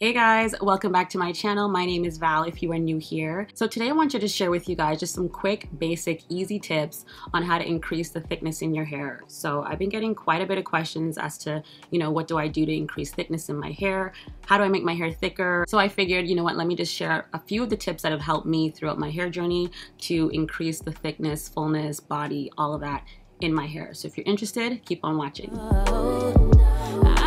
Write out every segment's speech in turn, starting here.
Hey guys, welcome back to my channel. My name is Val if you are new here. So today I want to just share with you guys just some quick, basic, easy tips on how to increase the thickness in your hair. So I've been getting quite a bit of questions as to, you know, what do I do to increase thickness in my hair? How do I make my hair thicker? So I figured, you know what, let me just share a few of the tips that have helped me throughout my hair journey to increase the thickness, fullness, body, all of that in my hair. So if you're interested, keep on watching. Oh,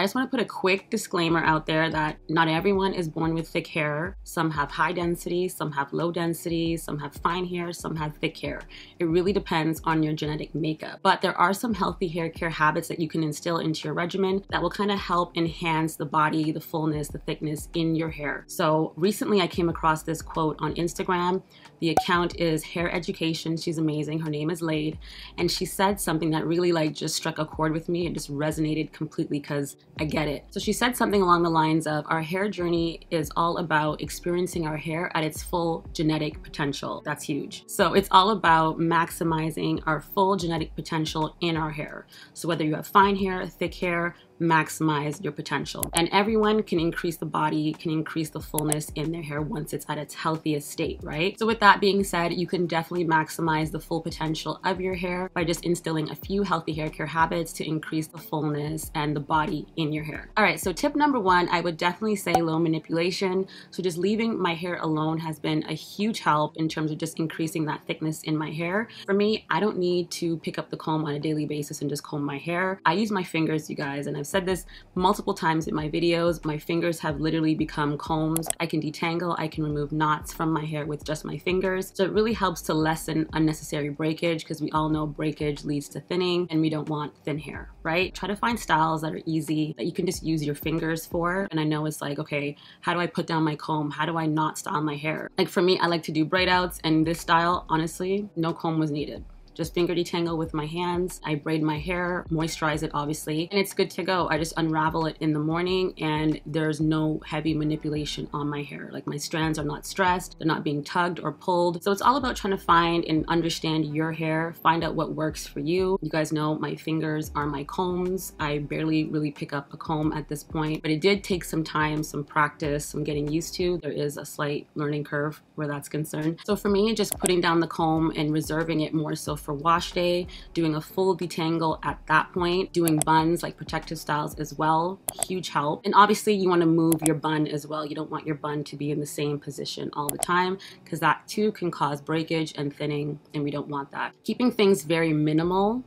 I just want to put a quick disclaimer out there that not everyone is born with thick hair. Some have high density, some have low density, some have fine hair, some have thick hair. It really depends on your genetic makeup. But there are some healthy hair care habits that you can instill into your regimen that will kind of help enhance the body, the fullness, the thickness in your hair. So recently I came across this quote on Instagram. The account is Hair Education. She's amazing. Her name is Lade. And she said something that really like just struck a chord with me. It just resonated completely because I get it. So she said something along the lines of our hair journey is all about experiencing our hair at its full genetic potential. That's huge. So it's all about maximizing our full genetic potential in our hair. So whether you have fine hair, thick hair, maximize your potential. And everyone can increase the body, can increase the fullness in their hair once it's at its healthiest state, right? So with that being said, you can definitely maximize the full potential of your hair by just instilling a few healthy hair care habits to increase the fullness and the body in your hair. All right, so tip number one, I would definitely say low manipulation. So just leaving my hair alone has been a huge help in terms of just increasing that thickness in my hair. For me, I don't need to pick up the comb on a daily basis and just comb my hair. I use my fingers, you guys, and I've said this multiple times in my videos. My fingers have literally become combs. I can detangle, I can remove knots from my hair with just my fingers. So it really helps to lessen unnecessary breakage because we all know breakage leads to thinning and we don't want thin hair, right? Try to find styles that are easy that you can just use your fingers for. And I know it's like, okay, how do I put down my comb? How do I not style my hair? Like for me, I like to do braid outs and this style, honestly, no comb was needed just finger detangle with my hands. I braid my hair, moisturize it obviously, and it's good to go. I just unravel it in the morning and there's no heavy manipulation on my hair. Like my strands are not stressed, they're not being tugged or pulled. So it's all about trying to find and understand your hair, find out what works for you. You guys know my fingers are my combs. I barely really pick up a comb at this point, but it did take some time, some practice, some getting used to. There is a slight learning curve where that's concerned. So for me, just putting down the comb and reserving it more so for wash day, doing a full detangle at that point, doing buns like protective styles as well, huge help. And obviously you wanna move your bun as well. You don't want your bun to be in the same position all the time because that too can cause breakage and thinning and we don't want that. Keeping things very minimal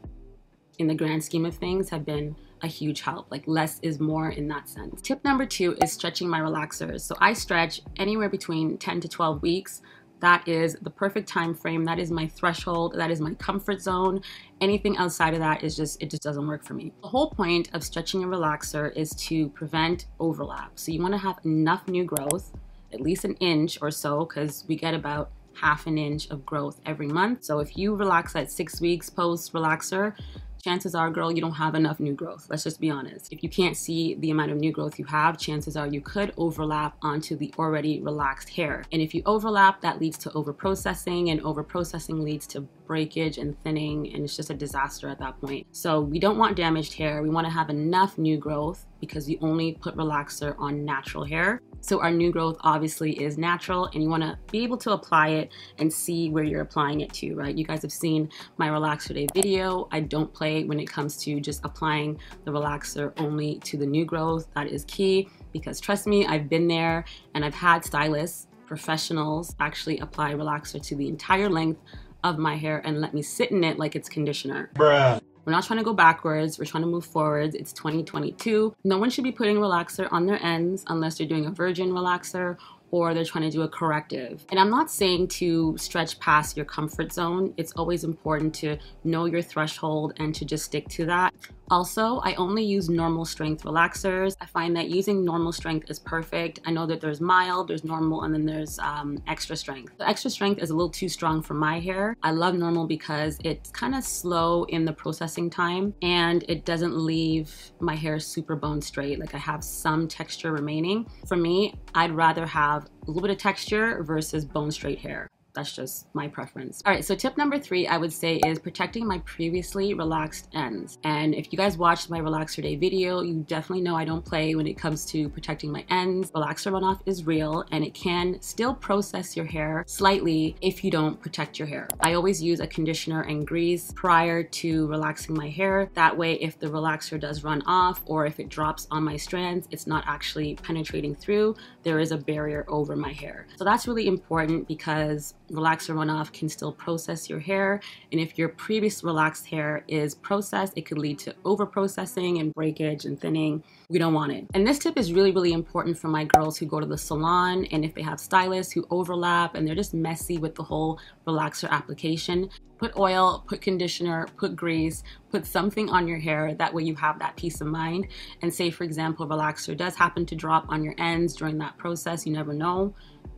in the grand scheme of things have been a huge help. Like less is more in that sense. Tip number two is stretching my relaxers. So I stretch anywhere between 10 to 12 weeks. That is the perfect time frame. That is my threshold. That is my comfort zone. Anything outside of that is just, it just doesn't work for me. The whole point of stretching a relaxer is to prevent overlap. So you wanna have enough new growth, at least an inch or so, because we get about half an inch of growth every month. So if you relax at six weeks post relaxer, chances are, girl, you don't have enough new growth. Let's just be honest. If you can't see the amount of new growth you have, chances are you could overlap onto the already relaxed hair. And if you overlap, that leads to overprocessing, and overprocessing leads to breakage and thinning, and it's just a disaster at that point. So we don't want damaged hair. We want to have enough new growth because you only put relaxer on natural hair. So our new growth obviously is natural and you wanna be able to apply it and see where you're applying it to, right? You guys have seen my relaxer day video. I don't play when it comes to just applying the relaxer only to the new growth. That is key because trust me, I've been there and I've had stylists, professionals actually apply relaxer to the entire length of my hair and let me sit in it like it's conditioner. Bruh. We're not trying to go backwards, we're trying to move forwards. It's 2022. No one should be putting relaxer on their ends unless they're doing a virgin relaxer or they're trying to do a corrective. And I'm not saying to stretch past your comfort zone. It's always important to know your threshold and to just stick to that. Also, I only use normal strength relaxers. I find that using normal strength is perfect. I know that there's mild, there's normal, and then there's um, extra strength. The extra strength is a little too strong for my hair. I love normal because it's kind of slow in the processing time and it doesn't leave my hair super bone straight. Like I have some texture remaining. For me, I'd rather have a little bit of texture versus bone straight hair. That's just my preference. All right, so tip number three, I would say is protecting my previously relaxed ends. And if you guys watched my Relaxer Day video, you definitely know I don't play when it comes to protecting my ends. Relaxer runoff is real and it can still process your hair slightly if you don't protect your hair. I always use a conditioner and grease prior to relaxing my hair. That way, if the relaxer does run off or if it drops on my strands, it's not actually penetrating through. There is a barrier over my hair. So that's really important because relaxer runoff can still process your hair. And if your previous relaxed hair is processed, it could lead to over processing and breakage and thinning. We don't want it. And this tip is really, really important for my girls who go to the salon and if they have stylists who overlap and they're just messy with the whole relaxer application. Put oil, put conditioner, put grease, put something on your hair. That way you have that peace of mind. And say, for example, relaxer does happen to drop on your ends during that process. You never know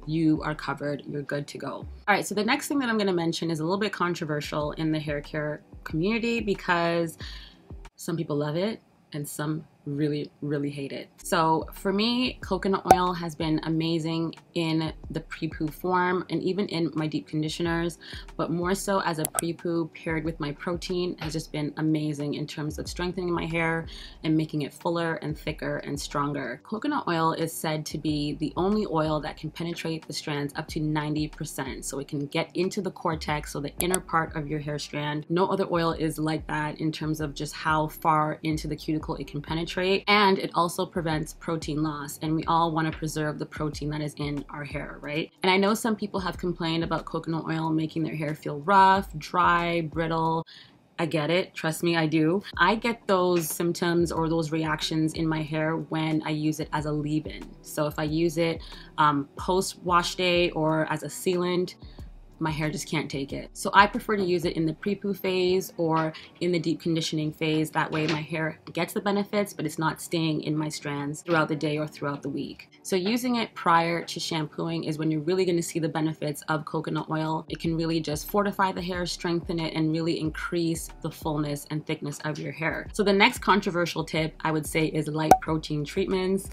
you are covered, you're good to go. All right, so the next thing that I'm gonna mention is a little bit controversial in the hair care community because some people love it and some really, really hate it. So for me, coconut oil has been amazing in the pre-poo form and even in my deep conditioners, but more so as a pre-poo paired with my protein has just been amazing in terms of strengthening my hair and making it fuller and thicker and stronger. Coconut oil is said to be the only oil that can penetrate the strands up to 90%. So it can get into the cortex, so the inner part of your hair strand. No other oil is like that in terms of just how far into the cuticle it can penetrate and it also prevents protein loss and we all want to preserve the protein that is in our hair right and i know some people have complained about coconut oil making their hair feel rough dry brittle I get it. Trust me, I do. I get those symptoms or those reactions in my hair when I use it as a leave in. So if I use it um, post wash day or as a sealant, my hair just can't take it. So I prefer to use it in the pre-poo phase or in the deep conditioning phase. That way my hair gets the benefits, but it's not staying in my strands throughout the day or throughout the week. So using it prior to shampooing is when you're really gonna see the benefits of coconut oil. It can really just fortify the hair, strengthen it, and really increase the fullness and thickness of your hair. So the next controversial tip I would say is light protein treatments.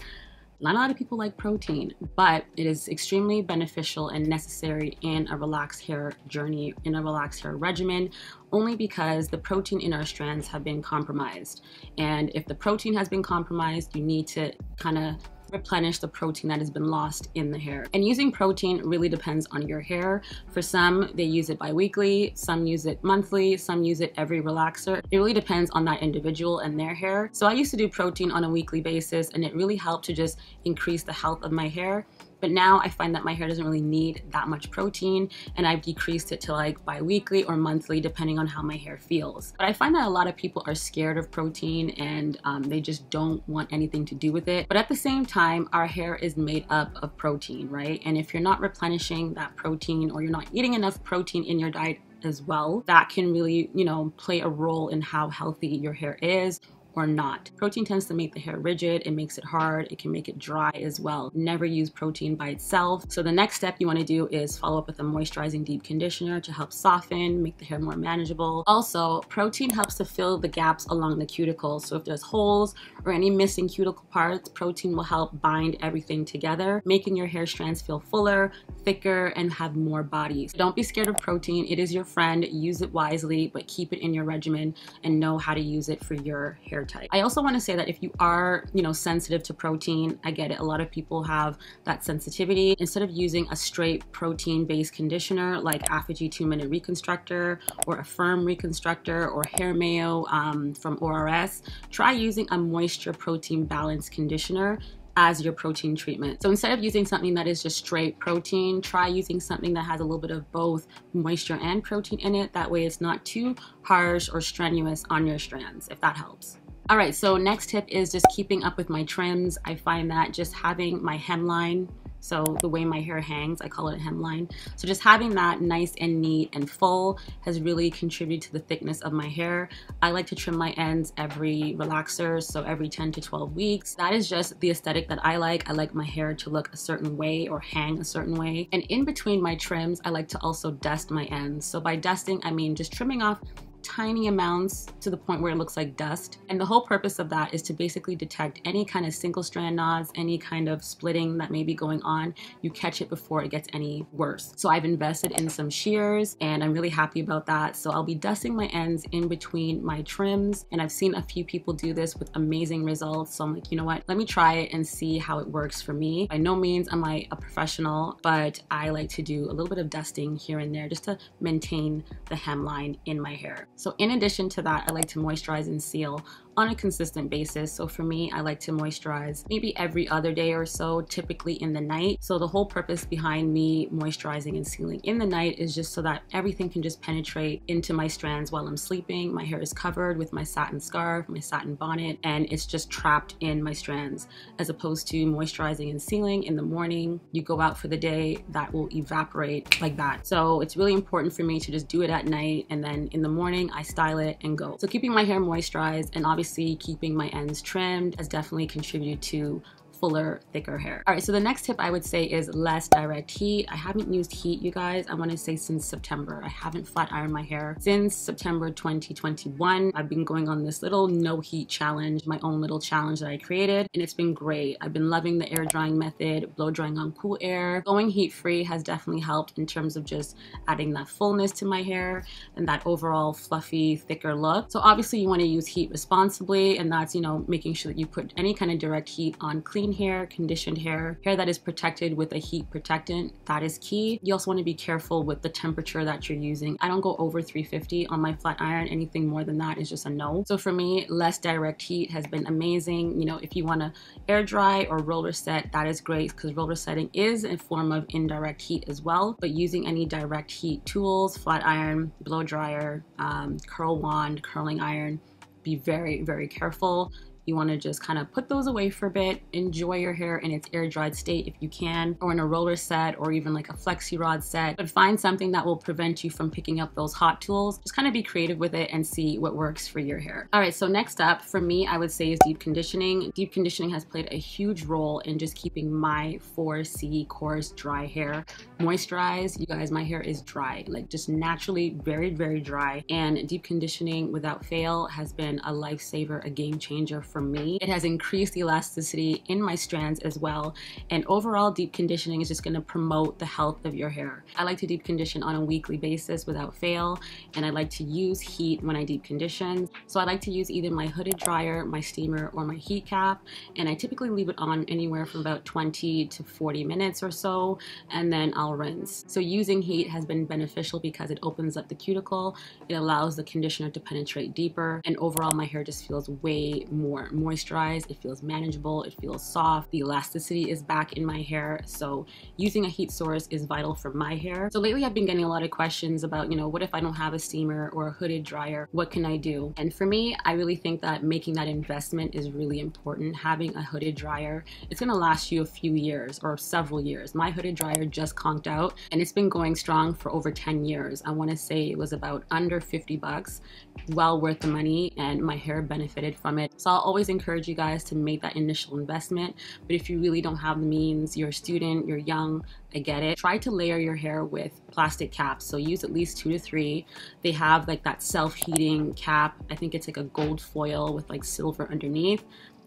Not a lot of people like protein, but it is extremely beneficial and necessary in a relaxed hair journey, in a relaxed hair regimen, only because the protein in our strands have been compromised. And if the protein has been compromised, you need to kind of replenish the protein that has been lost in the hair. And using protein really depends on your hair. For some, they use it bi-weekly, some use it monthly, some use it every relaxer. It really depends on that individual and their hair. So I used to do protein on a weekly basis and it really helped to just increase the health of my hair but now I find that my hair doesn't really need that much protein and I've decreased it to like bi-weekly or monthly depending on how my hair feels. But I find that a lot of people are scared of protein and um, they just don't want anything to do with it. But at the same time, our hair is made up of protein, right? And if you're not replenishing that protein or you're not eating enough protein in your diet as well, that can really, you know, play a role in how healthy your hair is or not. Protein tends to make the hair rigid, it makes it hard, it can make it dry as well. Never use protein by itself. So the next step you wanna do is follow up with a moisturizing deep conditioner to help soften, make the hair more manageable. Also, protein helps to fill the gaps along the cuticle. So if there's holes or any missing cuticle parts, protein will help bind everything together, making your hair strands feel fuller, thicker, and have more body. So don't be scared of protein. It is your friend. Use it wisely, but keep it in your regimen and know how to use it for your hair type. I also want to say that if you are, you know, sensitive to protein, I get it. A lot of people have that sensitivity. Instead of using a straight protein-based conditioner like Aphogee 2-Minute Reconstructor or a Firm Reconstructor or Hair Mayo um, from ORS, try using a moisture protein balanced conditioner as your protein treatment. So instead of using something that is just straight protein, try using something that has a little bit of both moisture and protein in it. That way it's not too harsh or strenuous on your strands, if that helps. All right, so next tip is just keeping up with my trims. I find that just having my hemline, so the way my hair hangs, I call it a hemline. So just having that nice and neat and full has really contributed to the thickness of my hair. I like to trim my ends every relaxer, so every 10 to 12 weeks. That is just the aesthetic that I like. I like my hair to look a certain way or hang a certain way. And in between my trims, I like to also dust my ends. So by dusting, I mean just trimming off tiny amounts to the point where it looks like dust. And the whole purpose of that is to basically detect any kind of single strand knots, any kind of splitting that may be going on. You catch it before it gets any worse. So I've invested in some shears and I'm really happy about that. So I'll be dusting my ends in between my trims and I've seen a few people do this with amazing results. So I'm like, you know what, let me try it and see how it works for me. By no means am I a professional, but I like to do a little bit of dusting here and there just to maintain the hemline in my hair. So in addition to that, I like to moisturize and seal on a consistent basis. So for me, I like to moisturize maybe every other day or so, typically in the night. So the whole purpose behind me moisturizing and sealing in the night is just so that everything can just penetrate into my strands while I'm sleeping. My hair is covered with my satin scarf, my satin bonnet, and it's just trapped in my strands as opposed to moisturizing and sealing in the morning. You go out for the day, that will evaporate like that. So it's really important for me to just do it at night and then in the morning I style it and go. So keeping my hair moisturized and obviously obviously keeping my ends trimmed has definitely contributed to fuller, thicker hair. All right, so the next tip I would say is less direct heat. I haven't used heat, you guys, I wanna say since September. I haven't flat ironed my hair since September 2021. I've been going on this little no heat challenge, my own little challenge that I created, and it's been great. I've been loving the air drying method, blow drying on cool air. Going heat free has definitely helped in terms of just adding that fullness to my hair and that overall fluffy, thicker look. So obviously you wanna use heat responsibly, and that's, you know, making sure that you put any kind of direct heat on clean hair, conditioned hair, hair that is protected with a heat protectant. That is key. You also want to be careful with the temperature that you're using. I don't go over 350 on my flat iron. Anything more than that is just a no. So for me, less direct heat has been amazing. You know, if you want to air dry or roller set, that is great because roller setting is a form of indirect heat as well. But using any direct heat tools, flat iron, blow dryer, um, curl wand, curling iron, be very, very careful. You want to just kind of put those away for a bit, enjoy your hair in its air dried state if you can, or in a roller set or even like a flexi rod set. But find something that will prevent you from picking up those hot tools. Just kind of be creative with it and see what works for your hair. All right, so next up for me, I would say is deep conditioning. Deep conditioning has played a huge role in just keeping my 4C coarse dry hair moisturized. You guys, my hair is dry, like just naturally very, very dry. And deep conditioning without fail has been a lifesaver, a game changer for me. It has increased the elasticity in my strands as well. And overall, deep conditioning is just gonna promote the health of your hair. I like to deep condition on a weekly basis without fail. And I like to use heat when I deep condition. So I like to use either my hooded dryer, my steamer, or my heat cap. And I typically leave it on anywhere from about 20 to 40 minutes or so. And then I'll rinse. So using heat has been beneficial because it opens up the cuticle. It allows the conditioner to penetrate deeper. And overall, my hair just feels way more more moisturized, it feels manageable, it feels soft, the elasticity is back in my hair. So using a heat source is vital for my hair. So lately I've been getting a lot of questions about, you know, what if I don't have a steamer or a hooded dryer? What can I do? And for me, I really think that making that investment is really important. Having a hooded dryer, it's gonna last you a few years or several years. My hooded dryer just conked out and it's been going strong for over 10 years. I wanna say it was about under 50 bucks, well worth the money and my hair benefited from it. So I'll always encourage you guys to make that initial investment. But if you really don't have the means, you're a student, you're young, I get it. Try to layer your hair with plastic caps. So use at least two to three. They have like that self-heating cap. I think it's like a gold foil with like silver underneath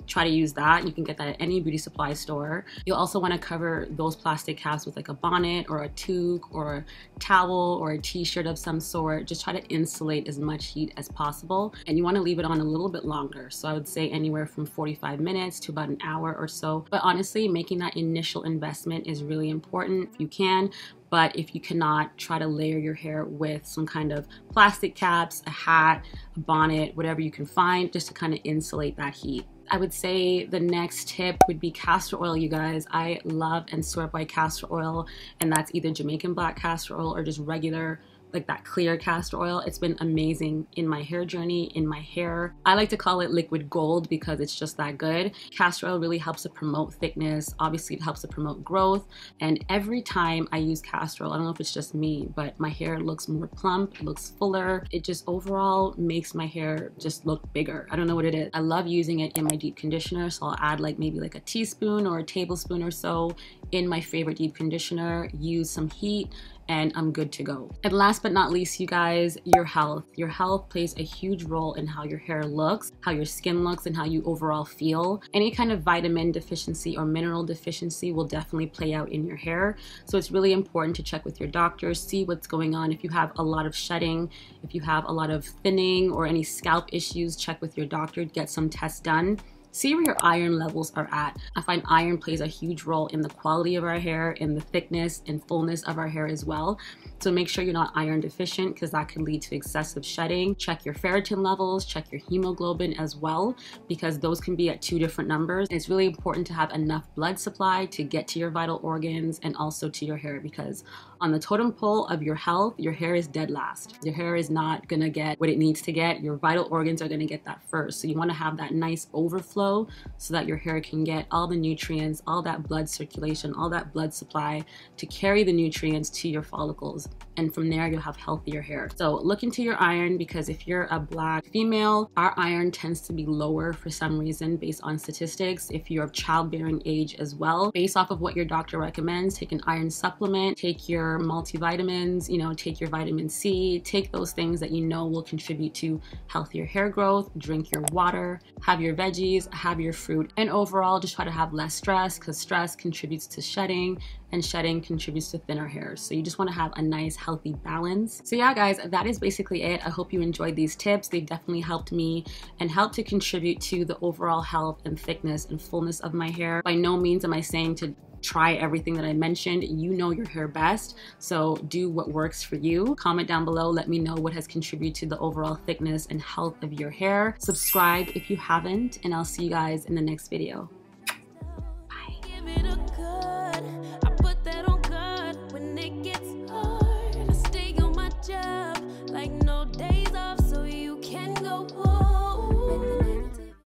try to use that. You can get that at any beauty supply store. You'll also want to cover those plastic caps with like a bonnet or a toque or a towel or a t-shirt of some sort. Just try to insulate as much heat as possible. And you want to leave it on a little bit longer. So I would say anywhere from 45 minutes to about an hour or so. But honestly, making that initial investment is really important. If you can, but if you cannot, try to layer your hair with some kind of plastic caps, a hat, a bonnet, whatever you can find, just to kind of insulate that heat. I would say the next tip would be castor oil, you guys. I love and swear by castor oil, and that's either Jamaican black castor oil or just regular like that clear castor oil. It's been amazing in my hair journey, in my hair. I like to call it liquid gold because it's just that good. Castor oil really helps to promote thickness. Obviously, it helps to promote growth. And every time I use castor oil, I don't know if it's just me, but my hair looks more plump, it looks fuller. It just overall makes my hair just look bigger. I don't know what it is. I love using it in my deep conditioner, so I'll add like maybe like a teaspoon or a tablespoon or so in my favorite deep conditioner, use some heat, and I'm good to go. And last but not least, you guys, your health. Your health plays a huge role in how your hair looks, how your skin looks, and how you overall feel. Any kind of vitamin deficiency or mineral deficiency will definitely play out in your hair. So it's really important to check with your doctor, see what's going on. If you have a lot of shedding, if you have a lot of thinning or any scalp issues, check with your doctor, get some tests done see where your iron levels are at. I find iron plays a huge role in the quality of our hair, in the thickness and fullness of our hair as well. So make sure you're not iron deficient because that can lead to excessive shedding. Check your ferritin levels, check your hemoglobin as well, because those can be at two different numbers. It's really important to have enough blood supply to get to your vital organs and also to your hair because on the totem pole of your health, your hair is dead last. Your hair is not gonna get what it needs to get. Your vital organs are gonna get that first. So you wanna have that nice overflow so that your hair can get all the nutrients, all that blood circulation, all that blood supply to carry the nutrients to your follicles. And from there, you'll have healthier hair. So look into your iron because if you're a black female, our iron tends to be lower for some reason based on statistics. If you're of childbearing age as well, based off of what your doctor recommends, take an iron supplement, take your multivitamins, you know, take your vitamin C, take those things that you know will contribute to healthier hair growth, drink your water, have your veggies, have your fruit, and overall just try to have less stress because stress contributes to shedding and shedding contributes to thinner hairs. So you just want to have a nice healthy balance. So yeah guys, that is basically it. I hope you enjoyed these tips. They've definitely helped me and helped to contribute to the overall health and thickness and fullness of my hair. By no means am I saying to try everything that I mentioned. You know your hair best, so do what works for you. Comment down below, let me know what has contributed to the overall thickness and health of your hair. Subscribe if you haven't, and I'll see you guys in the next video.